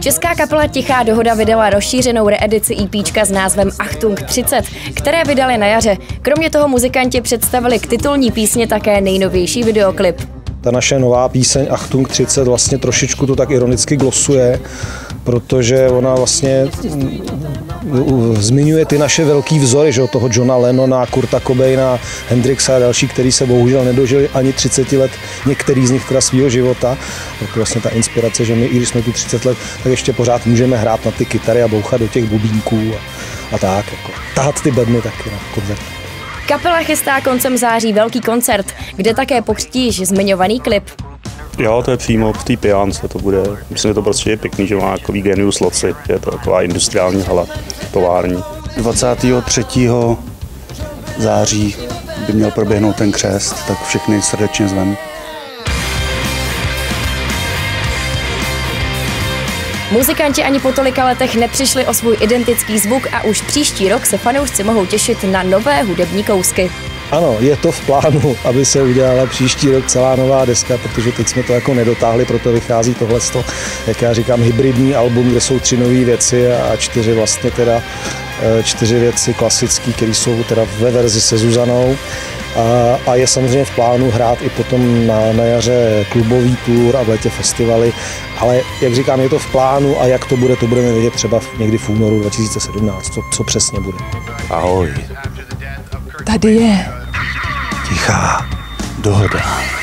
Česká kapela Tichá dohoda vydala rozšířenou reedici EP s názvem Achtung 30, které vydali na jaře. Kromě toho muzikanti představili k titulní písně také nejnovější videoklip. Ta naše nová píseň Achtung 30 vlastně trošičku to tak ironicky glosuje, protože ona vlastně mm, zmiňuje ty naše velký vzory, že, toho Johna Lennona, Kurta Cobaina, Hendrixa a další, který se bohužel nedožili ani 30 let, některý z nich teda svého života. Tak vlastně ta inspirace, že my, i když jsme tu 30 let, tak ještě pořád můžeme hrát na ty kytary a bouchat do těch bubínků a, a tak, jako, tahat ty bedny taky na koncert. Kapela chystá koncem září velký koncert, kde také pokřtí již zmiňovaný klip. Jo, to je přímo v té pijance, to bude, myslím, že to prostě je pěkný, že má takový genius loci, je to taková industriální hala, tovární. 23. září by měl proběhnout ten křest, tak všechny srdečně zvem. Muzikanti ani po tolika letech nepřišli o svůj identický zvuk a už příští rok se fanoušci mohou těšit na nové hudební kousky. Ano, je to v plánu, aby se udělala příští rok celá nová deska, protože teď jsme to jako nedotáhli, proto vychází tohle, jak já říkám, hybridní album, kde jsou tři nové věci a čtyři vlastně teda eh, čtyři věci klasické, které jsou teda ve verzi se Zuzanou. A, a je samozřejmě v plánu hrát i potom na, na jaře klubový tour a v létě festivaly, ale jak říkám, je to v plánu a jak to bude, to budeme vědět třeba někdy v únoru 2017, co, co přesně bude. Ahoj. Tady je Tichá dohoda.